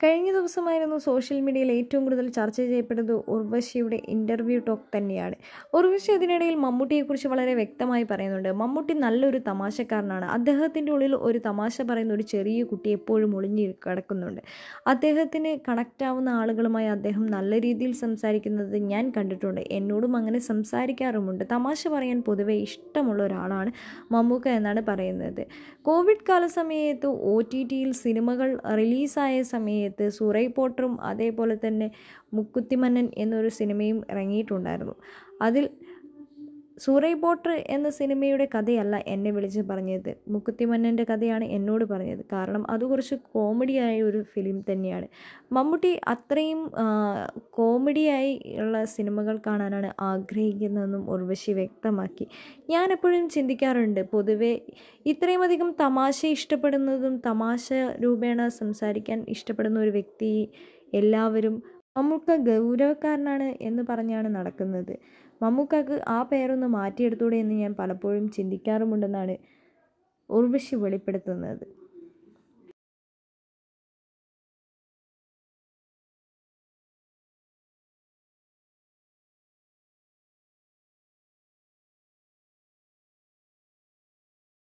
കഴിഞ്ഞ ദിവസമായിരുന്നു സോഷ്യൽ മീഡിയയിൽ ഏറ്റവും കൂടുതൽ ചർച്ച ചെയ്യപ്പെട്ടത് ഉർവശിയുടെ ഇന്റർവ്യൂ ടോക്ക് തന്നെയാണ്. ഉർവശി അതിനിടയിൽ മമ്മൂട്ടിയെക്കുറിച്ച് വളരെ വ്യക്തമായി പറയുന്നുണ്ട്. മമ്മൂട്ടി നല്ലൊരു തമാശക്കാരനാണ്. അദ്ദേഹത്തിന്റെ ഉള്ളിൽ ഒരു തമാശ പറയുന്ന ഒരു ചെറിയ കുട്ടി എപ്പോഴും ഒളിഞ്ഞു കിടക്കുന്നുണ്ട്. അദ്ദേഹത്തിന് കണക്റ്റ് ആവുന്ന ആളുകളുമായി അദ്ദേഹം നല്ല രീതിയിൽ സംസാരിക്കുന്നത് ഞാൻ കണ്ടിട്ടുണ്ട്. എന്നോടും അങ്ങനെ സംസാരിക്കാറുമുണ്ട്. തമാശ പറയാൻ പൊതുവെ ഇഷ്ടമുള്ള ഒരാളാണ് മമ്മൂക്ക എന്നാണ് പറയുന്നത്. കോവിഡ് കാല സമയത്ത് ഒ ടി ടിയിൽ സിനിമകൾ റിലീസായ സമയത്ത് സുറൈ പോട്ടറും അതേപോലെ തന്നെ മുക്കുത്തിമന്നൻ എന്നൊരു സിനിമയും ഇറങ്ങിയിട്ടുണ്ടായിരുന്നു. അതിൽ സൂറൈ ബോട്ടർ എന്ന സിനിമയുടെ കഥയല്ല എന്നെ വിളിച്ച് പറഞ്ഞത്. മുക്കുത്തിമന്നന്റെ കഥയാണ് എന്നോട് പറഞ്ഞത്. കാരണം അത് കുറച്ച് കോമഡിയായ ഒരു ഫിലിം തന്നെയാണ്. മമ്മൂട്ടി അത്രയും കോമഡിയായി ഉള്ള സിനിമകൾ കാണാനാണ് ആഗ്രഹിക്കുന്നതെന്നും ഉർവശി വ്യക്തമാക്കി. ഞാൻ എപ്പോഴും ചിന്തിക്കാറുണ്ട് പൊതുവേ ഇത്രയും അധികം തമാശ ഇഷ്ടപ്പെടുന്നതും തമാശ രൂപേണ സംസാരിക്കാൻ ഇഷ്ടപ്പെടുന്ന ഒരു വ്യക്തി എല്ലാവരും മമ്മൂക്ക ഗൗരവക്കാരനാണ് എന്ന് പറഞ്ഞാണ് നടക്കുന്നത്. മമ്മൂക്കക്ക് ആ പേരൊന്ന് മാറ്റിയെടുത്തൂടെ എന്ന് ഞാൻ പലപ്പോഴും ചിന്തിക്കാറുമുണ്ടെന്നാണ് ഉർവശി വെളിപ്പെടുത്തുന്നത്.